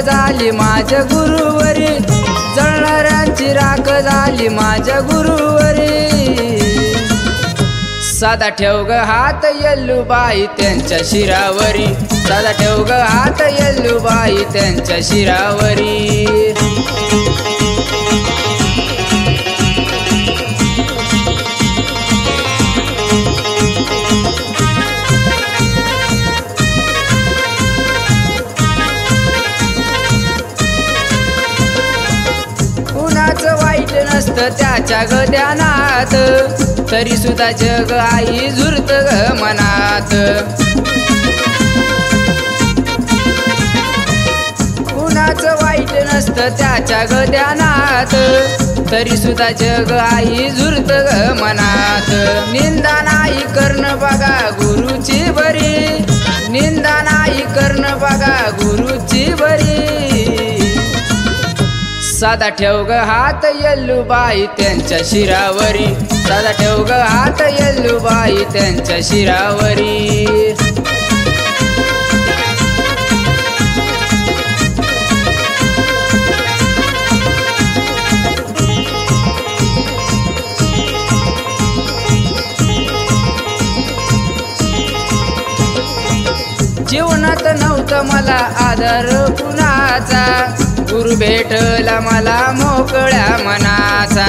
झाली माझ्या गुरुवरी. जळणाऱ्यांची राख झाली माझ्या गुरुवरी. साधा ठेव ग हात यल्लूबाई त्यांच्या शिरावरी. साधा ठेव ग हात यल्लूबाई त्यांच्या शिरावरी. असत त्याच्या ग तरी सुद्धा जग आई झुरत ग मनात. कुणाचं वाईट नसतं त्याच्या गद्यानात. तरी सुद्धा जग आई झुरत ग मनात. निंदा नाही करणं बघा गुरुची बरी. साधा ठेव ग हात यल्लूबाई त्यांच्या शिरावरी. साधा ठेव ग हात यल्लूबाई त्यांच्या शिरावरी. जीवनात नव्हतं मला आदर कुणाचा. गुरु भेटला मला मोकळ्या मनाचा.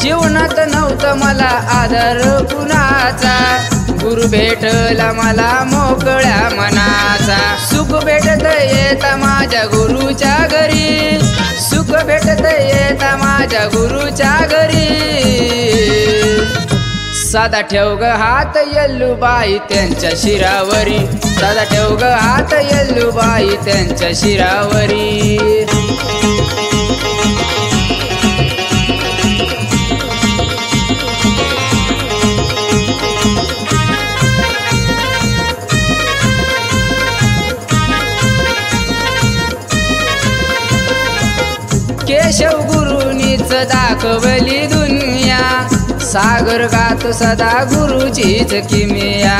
जीवनात नव्हतं मला आदर कुणाचा. गुरु भेटला मला मोकळ्या मनाचा. सुख भेटत येता माझ्या गुरुच्या घरी. सुख भेटत येता माझ्या गुरुच्या घरी. साधा ठेव ग हात यल्लूबाई त्यांच्या शिरावरी. साधा ठेव ग हात यल्लूबाई त्यांच्या शिरावरी. केशव गुरुनीच दाखवली दुनिया सागर गात सदा गुरुजीच किमिया.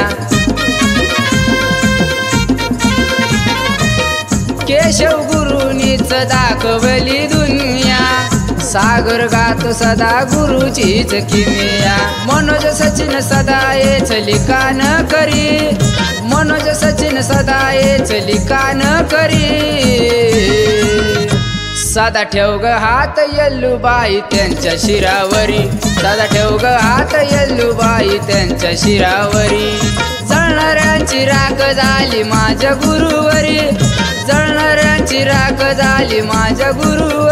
केशव गुरुनीच दाखवली दुनिया. सागर गात सदा गुरुजीच किमिया. मनोज सचिन सदा येच लिखाण करी. मनोज सचिन सदा येच लिखाण करी. साधा ठेव ग हात यल्लूबाई त्यांच्या शिरावरी. साधा ठेव ग हात यल्लूबाई त्यांच्या शिरावरी. जळणाऱ्यांची राख झाली माझ्या गुरुवरी. जळणाऱ्यांची राख झाली माझ्या गुरुवरी.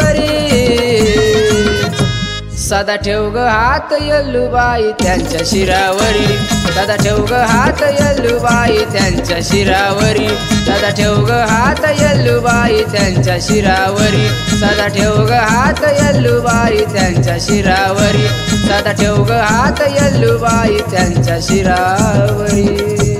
सदा ठेव ग हात यल्लूबाई त्यांच्या शिरावरी. सदा ठेव ग हात यल्लूबाई त्यांच्या शिरावरी. सदा ठेव ग हात यल्लूबाई त्यांच्या शिरावरी. सदा ठेव ग हात यल्लूबाई त्यांच्या शिरावरी. सदा ठेव ग हात यल्लूबाई त्यांच्या शिरावरी.